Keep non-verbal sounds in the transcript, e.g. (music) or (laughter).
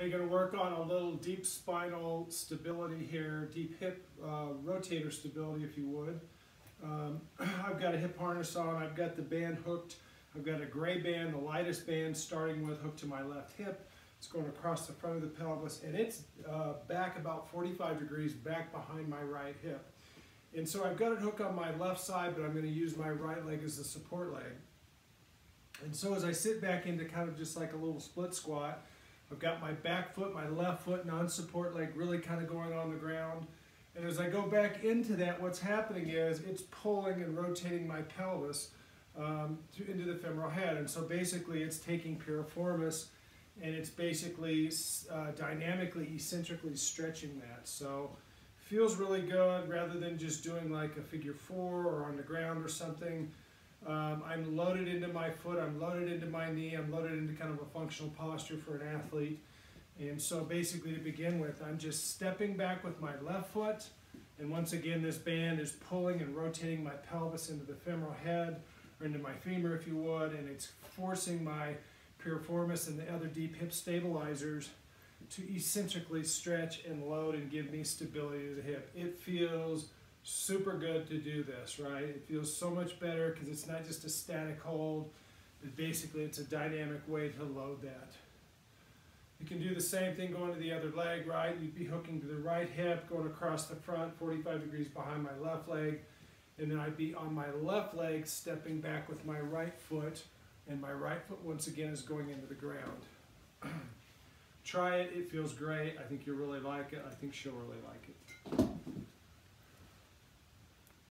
You're going to work on a little deep spinal stability here, deep hip uh, rotator stability, if you would. Um, (clears throat) I've got a hip harness on, I've got the band hooked, I've got a gray band, the lightest band starting with hooked to my left hip. It's going across the front of the pelvis and it's uh, back about 45 degrees back behind my right hip. And so I've got it hooked on my left side, but I'm going to use my right leg as the support leg. And so as I sit back into kind of just like a little split squat, I've got my back foot, my left foot non-support leg really kind of going on the ground. And as I go back into that, what's happening is it's pulling and rotating my pelvis um, to, into the femoral head. And so basically it's taking piriformis and it's basically uh, dynamically, eccentrically stretching that. So feels really good rather than just doing like a figure four or on the ground or something. Um, I'm loaded into my foot, I'm loaded into my knee, I'm loaded into kind of a functional posture for an athlete. And so basically to begin with, I'm just stepping back with my left foot. And once again, this band is pulling and rotating my pelvis into the femoral head, or into my femur if you would, and it's forcing my piriformis and the other deep hip stabilizers to eccentrically stretch and load and give me stability to the hip. It feels super good to do this, right? It feels so much better because it's not just a static hold, but basically it's a dynamic way to load that. You can do the same thing going to the other leg, right? You'd be hooking to the right hip, going across the front, 45 degrees behind my left leg, and then I'd be on my left leg, stepping back with my right foot, and my right foot once again is going into the ground. (clears throat) Try it, it feels great. I think you'll really like it. I think she'll really like it.